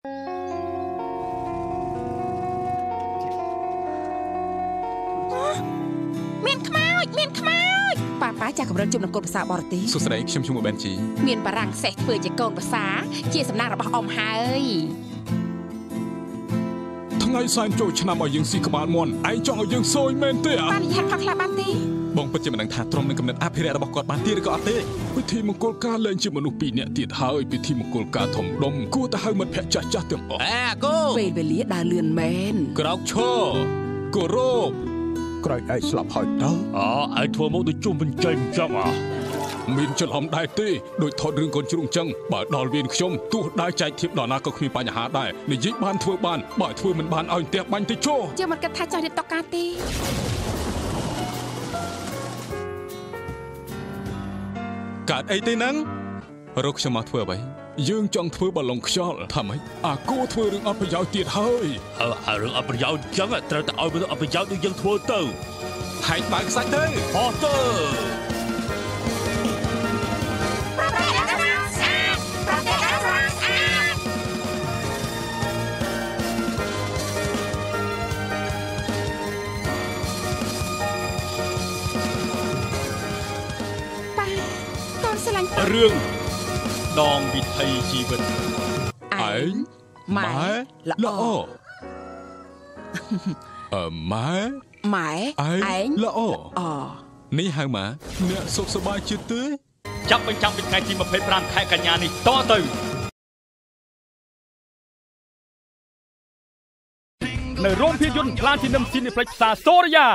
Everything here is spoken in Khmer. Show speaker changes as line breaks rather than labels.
មានខ្មោចមានខ្មោចប៉ាប៉ាចាស់កម្រិនជុំនឹងកូនភាសាបរទេស
សួស្តីខ្ញុំឈ្មោះបែនជី
មានបារាំងសេះធ្វើជាកូនភាសា ជាសំណាងរបស់អ៊ំហើយ
ថ្ងៃសែនចូលឆ្នាំឲ្យយើងស៊ីក្បាលមន់ឯងចង់ឲ្យយើងសួយមែនទេអា
បាននិយាយខុសខ្លះបានទេ
បងពិតជាមិនដឹងថាទ្រមនឹងកំណត់អភិរក្សរបស់គាត់បានទៀតឬក៏អត់ទេពិធីមង្គលការលែងជាមនុស្សពីរនាក់ទៀតហើយពិធីមង្គលការធំដុំគួរតែហៅមិត្តភក្តិចាស់ចាស់ៗទាំងអស់
អេអាគូ
ពេលវេលាដើរលឿនមែន
ក្រោកឈរគោរពក្រោយឯងស្លាប់ហើយតើ
អើឯងធ្វើមកដូចជុំបញ្ចេញចឹងអា
មានច្រឡំដែរទេដោយថតរឿងកូនជ្រូងចឹងបើដល់វៀនខ្ញុំទោះដើរចែកធៀបដល់ណាក៏គ្មានបញ្ហាដែរនិយាយបានធ្វើបានបើធ្វើមិនបានឲ្យផ្ទះបាញ់ទៅចោ
ជាមិនគិតថាចង់រៀបតកាទេ
កើតអីទេហ្នឹងរកខ្ញុំមកធ្វើអ្វីយើងចង់ធ្វើបឡុងខ្យល់ថាម៉េចអាគោធ្វើរឿងអត់ប្រយោជន៍ទៀតហើយ
អើអារឿងអត់ប្រយោជន៍ចឹងត្រូវតែឲ្យមនុស្សអត់ប្រយោជន៍ដូចយើងធ្វើទៅ
ហែកបើកខ្សាច់ទៅ
ហោះទៅ
នស្រឡាញ់ប៉ា
រឿងដងវិថីជីវិត
ឯង
ម៉ែល្អ
ល្អអឺម៉ែ
ម៉ែ
ឯង
ឯង
ល្អ
អ
នេះហៅម៉ាអ្នកសុខសប្បាយជាទេ
ចាប់បញ្ចាំពីថ្ងៃទី25ខែកញ្ញានេះតទៅនៅរោងភាពយន្ត Platinum Cineplex ផ្សារសូរិយា